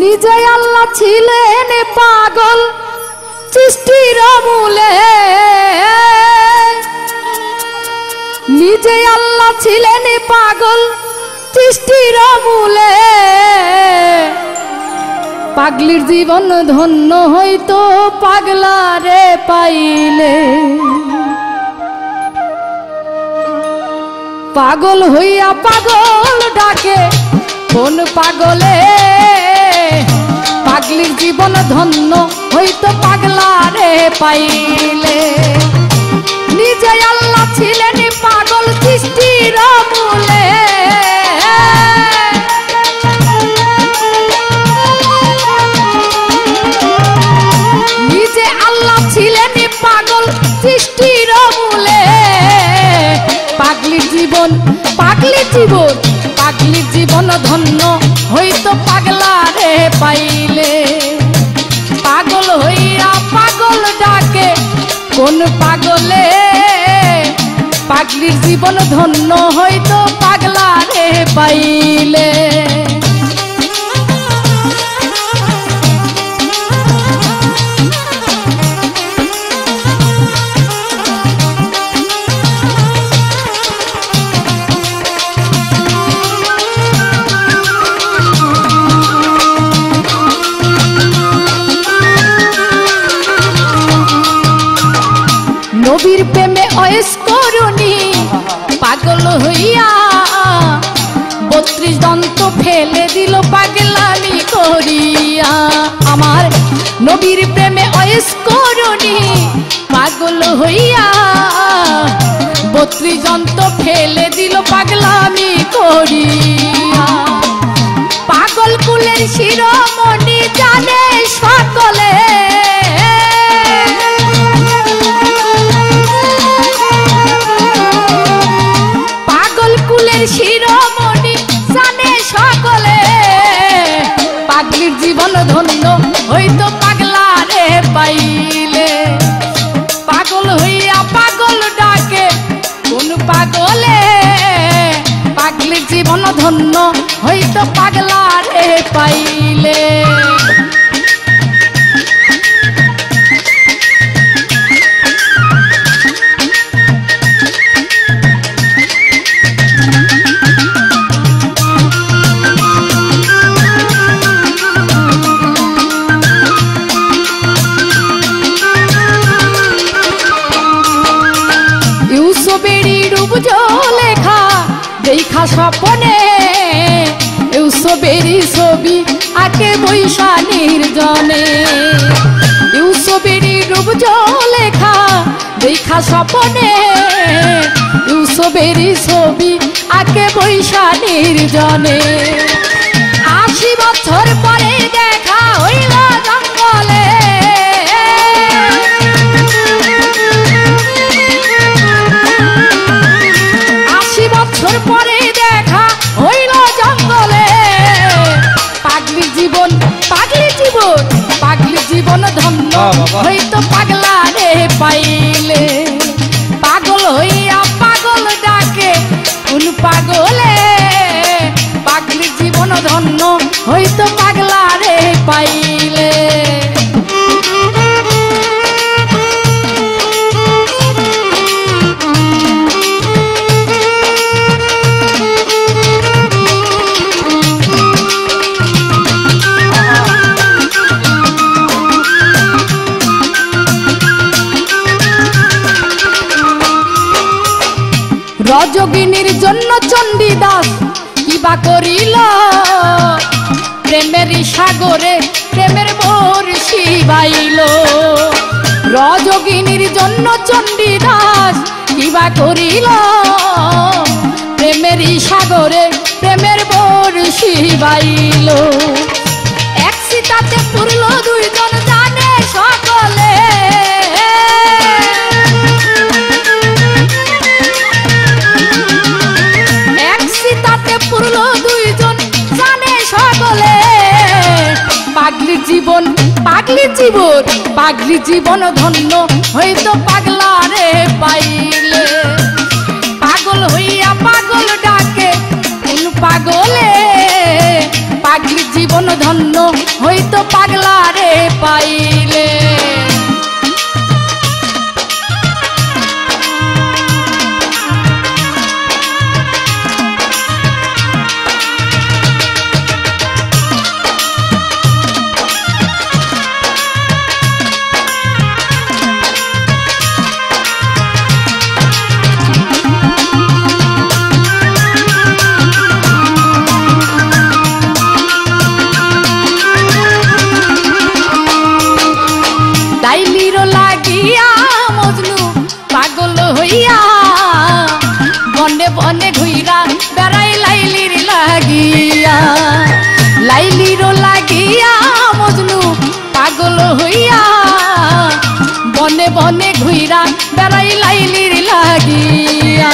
নিজে আল্লাহ ছিলেন পাগল, সৃষ্টির মূলে নিজে আল্লাহ ছিলেন পাগল, সৃষ্টির মূলে পাগলির জীবন ধন্য হইতো পাগলারে পাইলে। পাগল হইয়া পাগল ডাকে কোন পাগলে? পাগলির জীবন ধন্য হইতো পাগলারে পাইলে। নিজে আল্লাহ ছিলেন পাগল সৃষ্টির মূলে। নিজে আল্লাহ ছিলেন পাগল সৃষ্টির মূলে। পাগলির জীবন পাগলি জীবন, পাগলির জীবন ধন্য হইতো পাগলা রে পাইলে। পাগল হইয়া পাগল ডাকে, কোন পাগলে? পাগলির জীবন ধন্য হইতো পাগলা রে পাইলে। নবীর প্রেমে অয়েস করুনি পাগল হইয়া বত্রিশ দন্ত ফেলে দিল পাগলামি করিয়া। আমার নবীর প্রেমে অয়েস করুনি পাগল হইয়া বত্রিশ দন্ত ফেলে দিল পাগলামি করিয়া। পাগলির জীবন ধন্য হইতো পাগলা রে পাইলে। পাগল হইয়া পাগল ডাকে, কোন পাগলে? পাগলির জীবন ধন্য হইতো পাগলা রে পাইলে। স্বপনে ইউসুফেরই ছবি আকে বৈশা নির্জনে ইউসুফেরই রূপ লেখা দেখা স্বপনে ইউসুফেরই ছবি আকে বৈশা নির্জনে আশি বছর পরে দেখা হইল জঙ্গলে। আশি বছর পরে হইতো পাগলা রে পাইলে। পাগল হইয়া পাগল ডাকে, কোন পাগলে? পাগলি জীবন ধন্য হইতো পাগলা রে পাইলে। রজগিনীর জন্য চণ্ডীদাস কিবা করিল? প্রেমের সাগরে প্রেমের মোর শিবাইল রজগিনীর জন্য চণ্ডীদাস কিবা করিল? প্রেমের সাগরে প্রেমের মোর শিবাইল পাগলি জীবন পাগলি জীবন পাগলি জীবন ধন্য হইতো পাগলা রে পাইলে। পাগল হইয়া পাগল ডাকে, কোন পাগলে? পাগলি জীবন ধন্য হইতো পাগলা রে পাইলে। বেড়াই লাইলির লাগিয়া। লাইলির লাগিয়া মজনু পাগল হইয়া। বনে বনে ঘুইরা বেড়াই লাইলির লাগিয়া।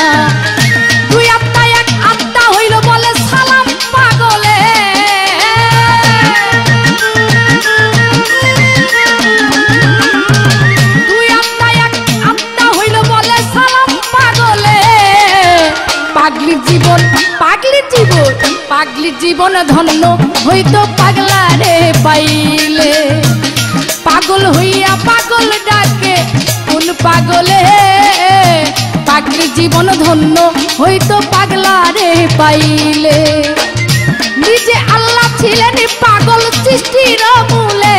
পাগলি জীবন পাগলি জীবন পাগলি জীবন ধন্য হইতো পাগলা রে পাইলে। পাগল হইয়া পাগল ডাকে, কোন পাগলে? পাগলি জীবন ধন্য হইতো পাগলা রে পাইলে। নিজে আল্লাহ ছিলেন পাগল সৃষ্টির মূলে।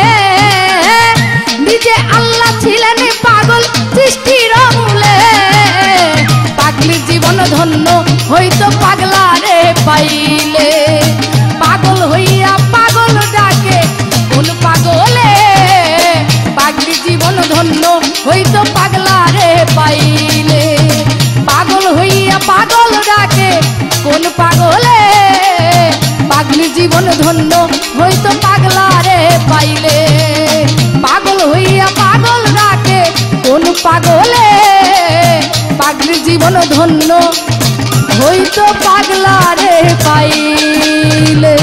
নিজে আল্লাহ ছিলেন পাগল সৃষ্টির ধন্য হইতো পাগলা রে পাইলে। পাগল হইয়া পাগল ডাকে, কোন পাগলে? পাগলি জীবন ধন্য হইতো পাগলা রে পাইলে। পাগল হইয়া পাগল ডাকে, কোন পাগলে? পাগলি জীবন ধন্য হইতো পাগলা রে পাইলে। পাগল হইয়া পাগল ডাকে, কোন পাগলে? ধন্য হইতো পাগলা রে পাইলে।